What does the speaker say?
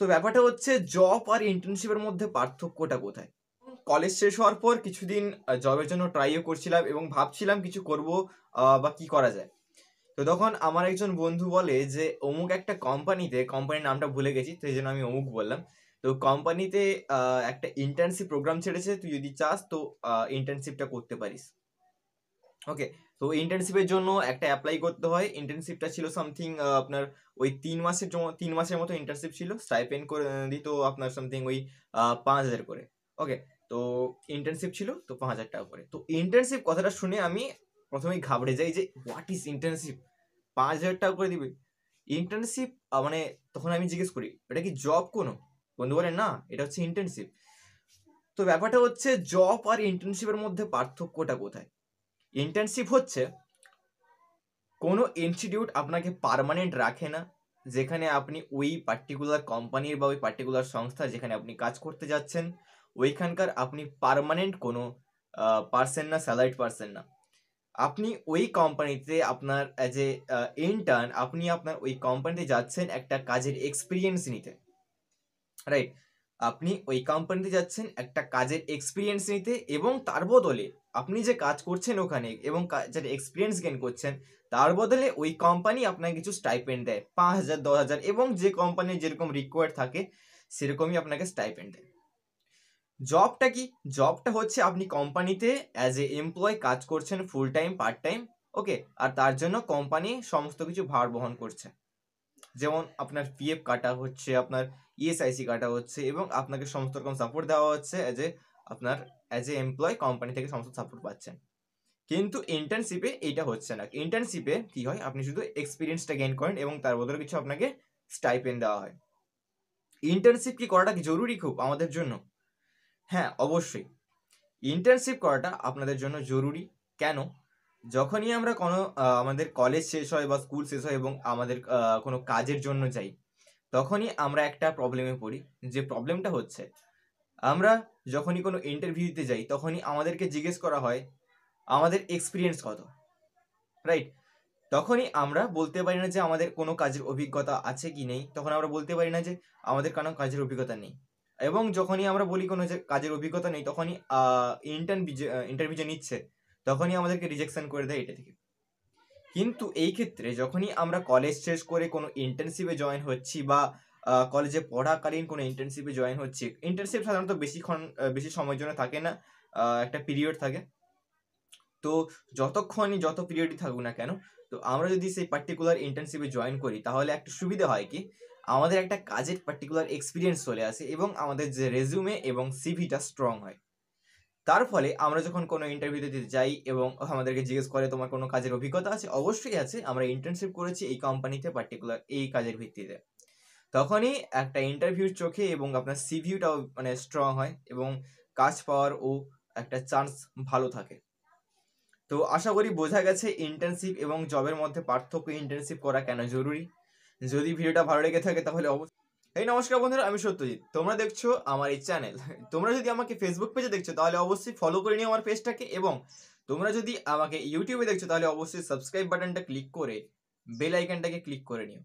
তো ব্যাপারটা হচ্ছে জব আর ইন্টার্নশিপের মধ্যে পার্থক্যটা কোথায়? কলেজ শেষ হওয়ার পর কিছুদিন জবের জন্য ট্রাইও করছিলাম এবং ভাবছিলাম কিছু করব বা কি করা যায়? তো তখন আমার একজন বন্ধু বলে যে, অমুক একটা কোম্পানিতে কোম্পানির নামটা ভুলে গেছি এই জন্য আমি অমুক বললাম। তো কোম্পানিতে একটা ইন্টার্নশিপ প্রোগ্রাম ছেড়েছে, তুই যদি চাস তো ইন্টার্নশিপটা করতে পারিস। ওকে তো ইন্টার্নশিপের জন্য একটা অ্যাপ্লাই করতে হয়। ইন্টার্নশিপটা ছিল সামথিং আপনার ওই তিন মাসের তিন মাসের মতো ইন্টার্নশিপ ছিল। স্টাইপেন্ড করে দিত আপনার সামথিং ওই পাঁচ হাজার করে। ওকে তো ইন্টার্নশিপ ছিল, তো পাঁচ হাজার টাকা করে। তো ইন্টার্নশিপ কথাটা শুনে আমি প্রথমেই ঘাবড়ে যাই যে হোয়াট ইজ ইন্টার্নশিপ পাঁচ হাজার টাকা করে দিবে। ইন্টার্নশিপ মানে তখন আমি জিজ্ঞেস করি, এটা কি জব কোনো? বন্ধু বলে, না, এটা হচ্ছে ইন্টার্নশিপ তো ব্যাপারটা হচ্ছে জব আর ইন্টার্নশিপের মধ্যে পার্থক্যটা কোথায়? ইন্টার্নশিপ হচ্ছে কোনো ইনস্টিটিউট আপনাকে পারমানেন্ট রাখে না, যেখানে আপনি ওই পার্টিকুলার কোম্পানির বা ওই পার্টিকুলার সংস্থা যেখানে আপনি কাজ করতে যাচ্ছেন, ওইখানকার আপনি পারমানেন্ট কোনো পার্সেন না স্যালারিড পার্সেন না। আপনি ওই কোম্পানিতে আপনার অ্যাজ এ ইন্টার্ন আপনি আপনার ওই কোম্পানিতে যাচ্ছেন একটা কাজের এক্সপিরিয়েন্স নিতে। রাইট আপনি ওই কোম্পানিতে যাচ্ছেন একটা কাজের এক্সপিরিয়েন্স নিতে এবং তার বদলে আপনি যে কাজ করছেন ওখানে এবং কাজের এক্সপিরিয়েন্স গেন করছেন, তার বদলে ওই কোম্পানি আপনাকে কিছু স্টাইপেন্ড দেয়, পাঁচ হাজার, দশ হাজার এবং যে কোম্পানির যেরকম রিকোয়ার্ড থাকে, সেরকমই আপনাকে স্টাইপেন্ড দেয়। জবটা কি? জবটা হচ্ছে আপনি কোম্পানিতে অ্যাজ এ এমপ্লয় কাজ করছেন full time part time okay আর তার জন্য কোম্পানি সমস্ত কিছু ভার বহন করছে। যেমন আপনার পিএফ কাটা হচ্ছে, আপনার ইএসআইসি কাটা হচ্ছে এবং আপনাকে সমস্ত রকম সাপোর্ট দেওয়া হচ্ছে অ্যাজ এ আপনার অ্যাজ এ এমপ্লয় কোম্পানি থেকে সমস্ত সাপোর্ট পাচ্ছেন। কিন্তু ইন্টার্নশিপে এইটা হচ্ছে না। ইন্টার্নশিপে কি হয়? আপনি শুধু এক্সপিরিয়েন্সটা গেইন করেন এবং তার বদলে কিছু আপনাকে স্টাইপেন দেওয়া হয়। ইন্টার্নশিপ কি করাটা জরুরি খুব আমাদের জন্য? হ্যাঁ অবশ্যই। ইন্টার্নশিপ করাটা আপনাদের জন্য জরুরি। কেন? যখনই আমরা কোনো আমাদের কলেজ শেষ হয় বা স্কুল শেষ হয় এবং আমাদের কোনো কাজের জন্য যাই, তখনই আমরা একটা প্রবলেমে পড়ি। যে প্রবলেমটা হচ্ছে আমরা যখনই কোনো ইন্টারভিউ দিতে যাই, তখনই আমাদেরকে জিজ্ঞেস করা হয়, আমাদের এক্সপিরিয়েন্স কত? রাইট তখনই আমরা বলতে পারি না যে আমাদের কোনো কাজের অভিজ্ঞতা আছে কি নেই। তখন আমরা বলতে পারি না যে আমাদের কোনো কাজের অভিজ্ঞতা নেই। এবং যখনই আমরা বলি কোনো যে কাজের অভিজ্ঞতা নেই, তখনই ইন্টার্ন ইন্টারভিউ যে নিচ্ছে, তখনই আমাদেরকে রিজেকশন করে দেয় এটা থেকে। কিন্তু এই ক্ষেত্রে যখনই আমরা কলেজ শেষ করে কোনো ইন্টার্নশিপে জয়েন হচ্ছি বা কলেজে পড়াকালীন কোনো ইন্টার্নশিপে জয়েন হচ্ছে। ইন্টার্নশিপ সাধারণত বেশিক্ষণ বেশি সময়ের জন্য থাকে না। একটা পিরিয়ড থাকে। তো যতক্ষণই যত পিরিয়ডই থাকুক না কেন, তো আমরা যদি সেই পার্টিকুলার ইন্টার্নশিপে জয়েন করি, তাহলে একটা সুবিধা হয় কি? আমাদের একটা কাজের পার্টিকুলার এক্সপিরিয়েন্স চলে আসে এবং আমাদের যে রেজিউমে এবং সিভিটা স্ট্রং হয়। তার ফলে আমরা যখন কোনো ইন্টারভিউতে দিতে যাই এবং আমাদেরকে জিজ্ঞেস করে, তোমার কোনো কাজের অভিজ্ঞতা আছে? অবশ্যই আছে। আমরা ইন্টার্নশিপ করেছি এই কোম্পানিতে পার্টিকুলার এই কাজের ভিত্তিতে। তখনই একটা ইন্টারভিউর চোখে এবং আপনার সিভিউটাও মানে স্ট্রং হয় এবং কাজ পাওয়ার ও একটা চান্স ভালো থাকে। তো আশা করি বোঝা গেছে ইন্টার্নশিপ এবং জবের মধ্যে পার্থক্য ইন্টার্নশিপ করা কেন জরুরি। যদি ভিডিওটা ভালো লেগে থাকে তাহলে অবশ্যই এই নমস্কার বন্ধুরা, আমি সত্যজিৎ। তোমরা দেখছ আমার এই চ্যানেল তোমরা যদি আমাকে ফেসবুক পেজে দেখছ তাহলে অবশ্যই ফলো করে নিও আমার পেজটাকে এবং তোমরা যদি আমাকে ইউটিউবে দেখছ তাহলে অবশ্যই সাবস্ক্রাইব বাটনটা ক্লিক করে বেল আইকনটাকে ক্লিক করে নিও।